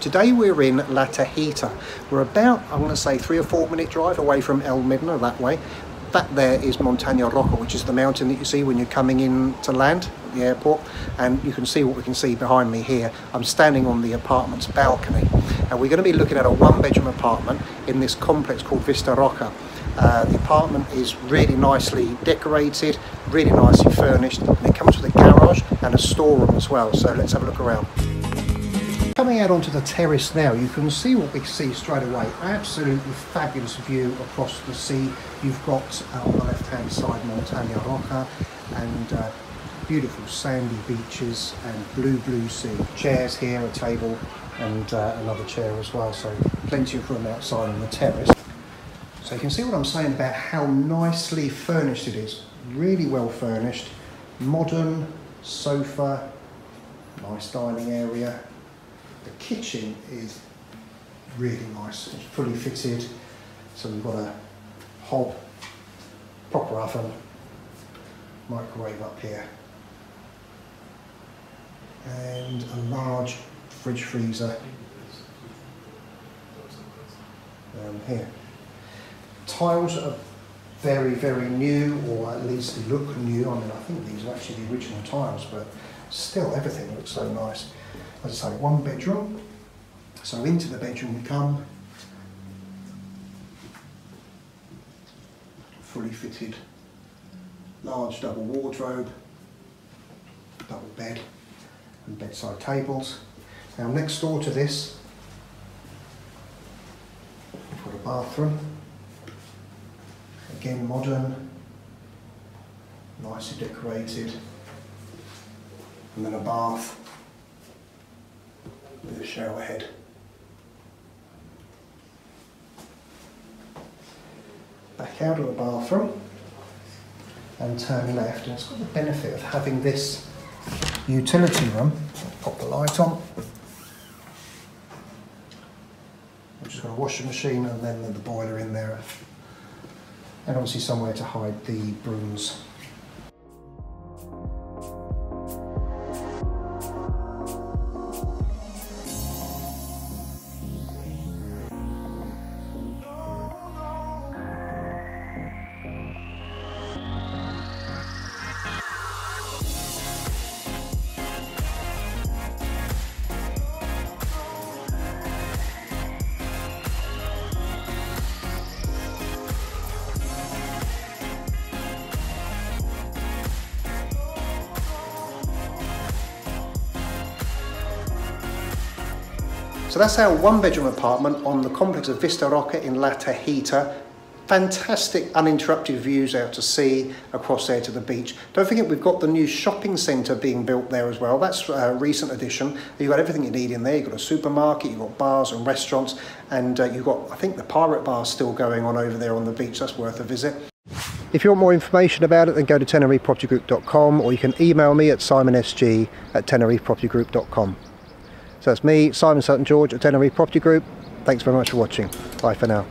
Today we're in La Tejita. We're about, I want to say, three or four minute drive away from El Médano that way. That there is Montaña Roja, which is the mountain that you see when you're coming in to land at the airport. And you can see what we can see behind me here. I'm standing on the apartment's balcony. And we're going to be looking at a one bedroom apartment in this complex called Vista Roja. Uh, the apartment is really nicely decorated, really nicely furnished, and it comes with a garage and a storeroom as well. So let's have a look around. Coming out onto the terrace now, you can see what we see straight away. Absolutely fabulous view across the sea. You've got uh, on the left-hand side Montaña Roja and uh, beautiful sandy beaches and blue, blue sea. Chairs here, a table and uh, another chair as well. So plenty of room outside on the terrace. So you can see what I'm saying about how nicely furnished it is. Really well furnished, modern sofa, nice dining area, the kitchen is really nice. It's fully fitted. So we've got a hob, proper oven, microwave up here, and a large fridge freezer um, here. Tiles are very, very new, or at least look new. I mean, I think these are actually the original tiles, but still everything looks so nice as I say, one bedroom. So into the bedroom we come. Fully fitted, large double wardrobe, double bed and bedside tables. Now next door to this, we've got a bathroom. Again modern, nicely decorated. And then a bath with a shower head. Back out of the bathroom and turn left and it's got the benefit of having this utility room. Pop the light on. I've just got a washing machine and then the boiler in there and obviously somewhere to hide the brooms So that's our one bedroom apartment on the complex of Vista Roja in La Tejita. Fantastic uninterrupted views out to sea across there to the beach. Don't forget we've got the new shopping centre being built there as well. That's a recent addition. You've got everything you need in there. You've got a supermarket, you've got bars and restaurants and uh, you've got, I think the Pirate Bar still going on over there on the beach. That's worth a visit. If you want more information about it, then go to tenerifepropertygroup.com or you can email me at simonsg at tenerifepropertygroup.com. So that's me, Simon Sutton George at Tenerife Property Group. Thanks very much for watching. Bye for now.